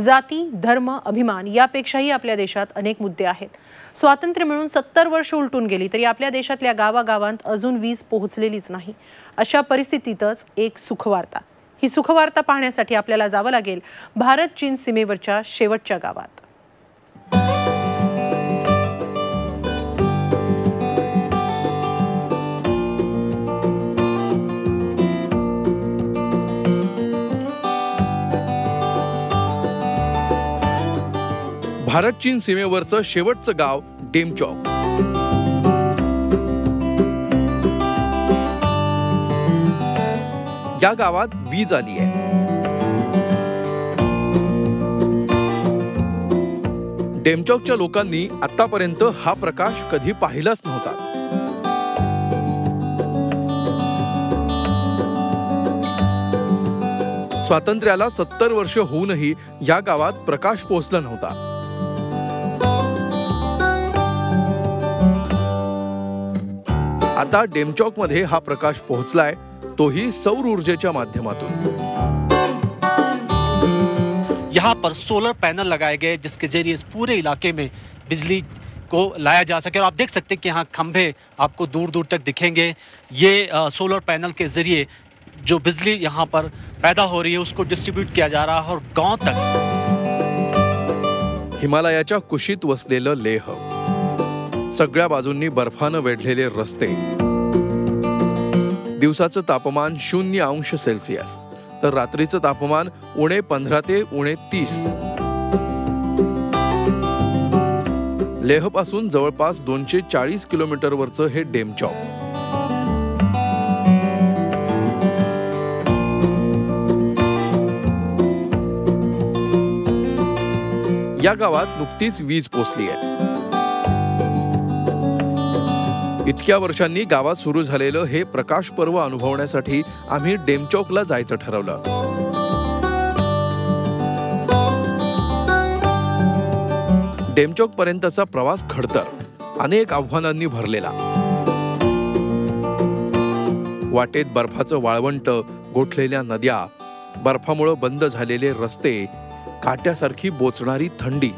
जाती धर्म अभिमान यापेक्षाही आपल्या देशात अनेक मुद्दे आहेत. स्वातंत्र्य मिळून सत्तर वर्ष उलटून गेली तरी आपल्या देशातल्या गावागावांत अजून वीज पोहोचलेलीच नाही. अशा परिस्थितीतच एक सुखवार्ता. ही सुखवार्ता पाहण्यासाठी आपल्याला जावं लागेल भारत चीन सीमेवरच्या शेवटच्या गावात. भारत चीन सीमेवरचं शेवटचं गाव डेमचौक. या गावात वीज आली आहे. डेमचौकच्या लोकांनी आतापर्यंत हा प्रकाश कधी पाहिलाच नव्हता. स्वातंत्र्याला सत्तर वर्ष होऊनही या गावात प्रकाश पोहोचला नव्हता. आता डेमचौक मध्ये हा प्रकाश पोहोचलाय तोही सौर ऊर्जेच्या माध्यमातून. यहाँ पर सोलर पैनल लगाए गए जिसके ज़रिए इस पूरे इलाके में बिजली को लाया जा सके। और आप देख सकते हैं कि यहाँ खंभे आपको दूर दूर तक दिखेंगे। ये अ, सोलर पैनल के ज़रिए जो बिजली यहाँ पर पैदा हो रही है उसको डिस्ट्रीब्यूट किया जा रहा है और गाँव तक। हिमालयाच्या कुशीत वसलेलं लेह सगळ्या बाजूंनी बर्फानं वेढलेले रस्ते. दिवसाचं तापमान शून्य अंश सेल्सिअस. तर रात्रीचं तापमान उणे पंधरा ते उणे तीस. लेहपासून जवळपास दोनशे चाळीस किलोमीटरवरचं हे डेमचॉप या गावात नुकतीच वीज पोचली आहे इतक्या वर्षांनी गावात सुरू झालेलं हे प्रकाश पर्व अनुभवण्यासाठी आम्ही डेमचौकला जायचं ठरवलं. डेमचौक पर्यंतचा प्रवास खडतर अनेक आव्हानांनी भरलेला. वाटेत बर्फाचं वाळवंट गोठलेल्या नद्या बर्फामुळे बंद झालेले रस्ते काट्यासारखी बोचणारी थंडी.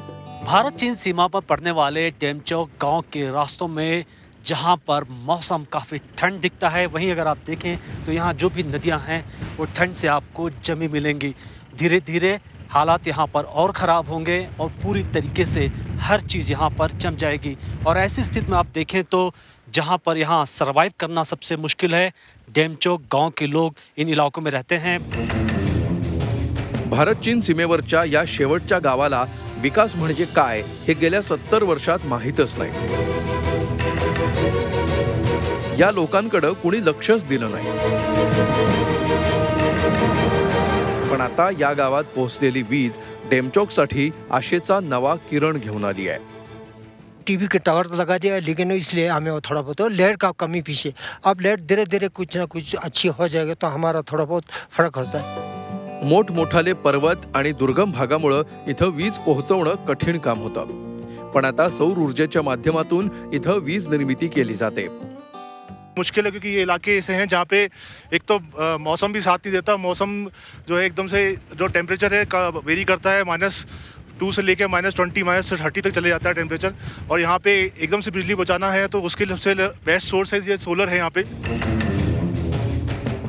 भारत चीन सीमा पर पड़ने वाले डेमचौक गांव के रास्तों में जहाँ पर मौसम काफ़ी ठंड दिखता है। वहीं अगर आप देखें तो यहाँ जो भी नदियाँ हैं, वो ठंड से आपको जमी मिलेंगी। धीरे धीरे हालात यहाँ पर और ख़राब होंगे और पूरी तरीके से हर चीज़ यहाँ पर जम जाएगी। और ऐसी स्थिति में आप देखें तो जहाँ पर यहाँ सरवाइव करना सबसे मुश्किल है डेमचौक गाँव के लोग इन इलाकों में रहते हैं। भारत, चीन सीमेवरच्या या शेवटच्या गावाला विकास म्हणजे काय, हे गेल्या सत्तर वर्षात माहीतच नाही. या लोकांकडे कुणी लक्षच दिलं नाही. पण आता या गावात पोहोचलेली वीज डेमचौकसाठी आशेचा नवा किरण घेऊन आली आहे. टीवी के टावर लगा दिया लेकिन इसलिए हमें वो थोड़ा बहुत लाइट का कमी पीछे। अब लाइट धीरे धीरे कुछ ना कुछ अच्छी हो जाएगी तो हमारा थोड़ा बहुत फर्क होता है। मोठमोठाले पर्वत आणि दुर्गम भागामुळं इथं वीज पोहोचवणं कठीण काम होतं. पण आता सौर ऊर्जेच्या माध्यमातून इथं वीज निर्मिती केली जाते. मुश्किल है क्योंकि ये इलाके ऐसे हैं जहाँ पे एक तो अ, मौसम भी साथ नहीं देता मौसम जो है एकदम से जो टेम्परेचर है का वेरी करता है। माइनस टू से लेके माइनस ट्वेंटी माइनस थर्टी तक चले जाता है टेम्परेचर और यहाँ पे एकदम से बिजली बचाना है तो उसके सबसे बेस्ट सोर्स है ये सोलर है यहाँ पे।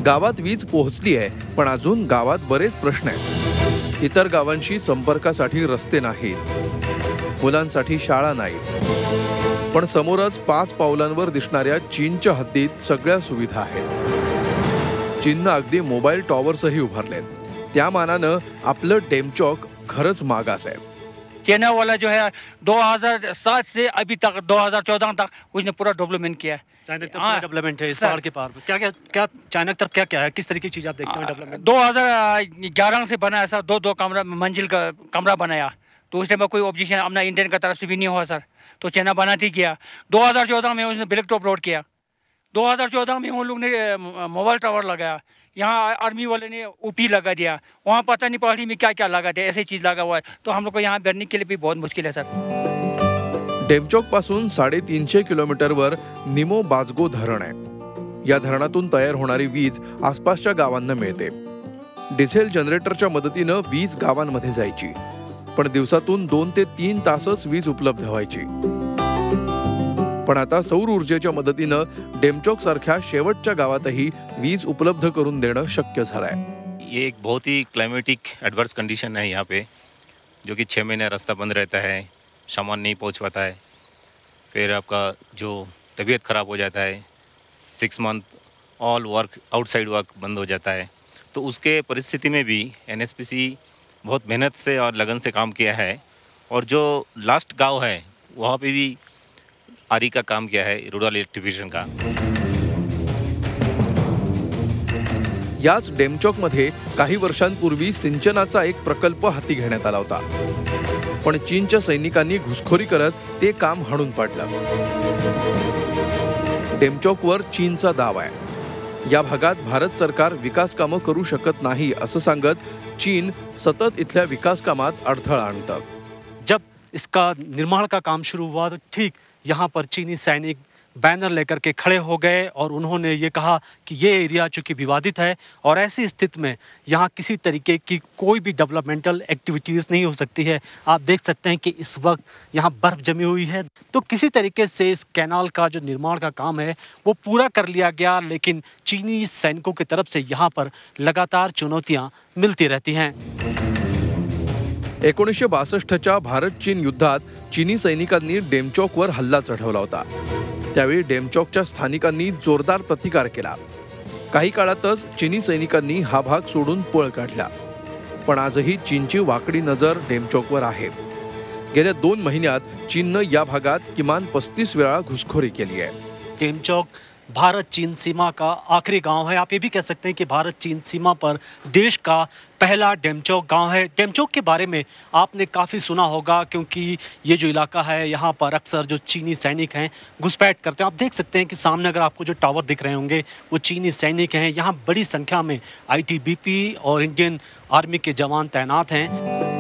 गावात वीज पोहोचली आहे पण अजून गावात बरेच प्रश्न आहेत. इतर गावांशी संपर्कासाठी रस्ते नाहीत. मुलांसाठी शाळा नाहीत. पण समोरच पाच पावलांवर दिसणाऱ्या चीनच्या हद्दीत सगळ्या सुविधा आहेत. चीननं अगदी मोबाईल टॉवर्सही उभारलेत. त्या मानानं आपलं डेमचौक खरंच मागास आहे. चाइना वाला जो है 2007 से अभी तक 2014 तक उसने पूरा डेवलपमेंट किया है. डेवलपमेंट है। इस। पहाड़ के पार क्या क्या क्या चाइना की तरफ क्या क्या है? किस तरह की चीज आप देखते हैं डेवलपमेंट दो हजार ग्यारह से बनाया सर दो दो कमरा मंजिल का कमरा बनाया। तो उसमें कोई ऑब्जेक्शन अपना इंडियन का तरफ़ से भी नहीं हुआ सर तो चाइना बनाती किया 2014 में उसने ब्लैक टॉप रोड किया। 2014 में उन लोग ने मोबाइल टावर लगाया। यहाँ आर्मी वाले ने ऊपी लगा दिया। वहाँ पता नहीं पहाड़ी में क्या क्या लगा दिया, ऐसी चीज़ लगा हुआ है। तो हम लोग को यहाँ बैठने के लिए भी बहुत मुश्किल है सर डेमचौक पासून साडेतीनशे किलोमीटरवर निमो बाजगो धरण आहे. या धरणातून तयार होणारी वीज आसपासच्या गावांना मिळते. डिझेल जनरेटरच्या मदतीनं वीज गावांमध्ये जायची. पण दिवसातून दोन ते तीन तासच वीज उपलब्ध व्हायची. पण आता सौर ऊर्जेच्या मदतीनं डेमचौक सारख्या शेवटच्या गावातही वीज उपलब्ध करून देणं शक्य ये एक बहुत ही क्लाइमेटिक एडवर्स कंडीशन है यहाँ पे, जो कि छः महीने रास्ता बंद रहता है, सामान नहीं पहुँच पाता है, फिर आपका जो तबीयत ख़राब हो जाता है six month all work outside work बंद हो जाता है तो उसके परिस्थिति में भी एनएसपीसी बहुत मेहनत से और लगन से काम किया है। और जो लास्ट गांव है वहाँ पे भी आरी का काम किया है रूरल इलेक्ट्रिफिकेशन का। याच डेमचौकमध्ये काही वर्षांपूर्वी सिंचनाचा एक प्रकल्प हाती घेण्यात आला होता. पण चीनच्या सैनिकांनी घुसखोरी करत ते काम हाणून पाडलं. डेमचौकवर चीनचा दाव आहे. या भागात भारत सरकार विकास कामं करू शकत नाही असं सांगत चीन सतत इथल्या विकास कामात अडथळा आणतं. जब इसका निर्माण का काम शुरू हुआ तो ठीक यहाँ पर चीनी सैनिक बैनर लेकर के खड़े हो गए और उन्होंने ये कहा कि ये एरिया चूँकि विवादित है और ऐसी स्थिति में यहाँ किसी तरीके की कोई भी डेवलपमेंटल एक्टिविटीज़ नहीं हो सकती है। आप देख सकते हैं कि इस वक्त यहाँ बर्फ़ जमी हुई है। तो किसी तरीके से इस कैनाल का जो निर्माण का काम है, वो पूरा कर लिया गया, लेकिन चीनी सैनिकों की तरफ़ से यहाँ पर लगातार चुनौतियाँ मिलती रहती हैं। एकोणीसशे बासष्टच्या भारत चीन युद्धात चीनी सैनिकांनी डेमचौकवर हल्ला चढवला होता. त्यावेळी डेमचौकच्या स्थानिकांनी जोरदार प्रतिकार केला. काही काळातच चिनी सैनिकांनी हा भाग सोडून पळ काढला. पण आजही चीनची वाकडी नजर डेमचौकवर आहे. गेल्या दोन महिन्यात चीननं या भागात किमान पस्तीस वेळा घुसखोरी केली आहे. डेमचौक भारत चीन सीमा का आखिरी गाँव है। आप ये भी कह सकते हैं कि भारत चीन सीमा पर देश का पहला डेमचौक गाँव है। डेमचौक के बारे में आपने काफ़ी सुना होगा, क्योंकि ये जो इलाका है, यहाँ पर अक्सर जो चीनी सैनिक हैं, घुसपैठ करते हैं। आप देख सकते हैं कि सामने अगर आपको जो टावर दिख रहे होंगे, वो चीनी सैनिक हैं। यहाँ बड़ी संख्या में आईटीबीपी और इंडियन आर्मी के जवान तैनात हैं।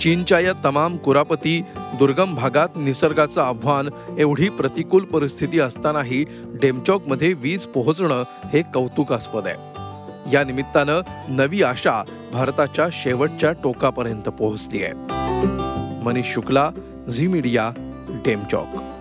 चीनच्या या तमाम कुरापती दुर्गम भागात निसर्गाचं आव्हान एवढी प्रतिकूल परिस्थिती असतानाही डेमचौकमध्ये वीज पोहोचणं हे कौतुकास्पद आहे. या निमित्तानं नवी आशा भारताच्या शेवटच्या टोकापर्यंत पोहोचली आहे. Manish Shukla Zee media Demchok.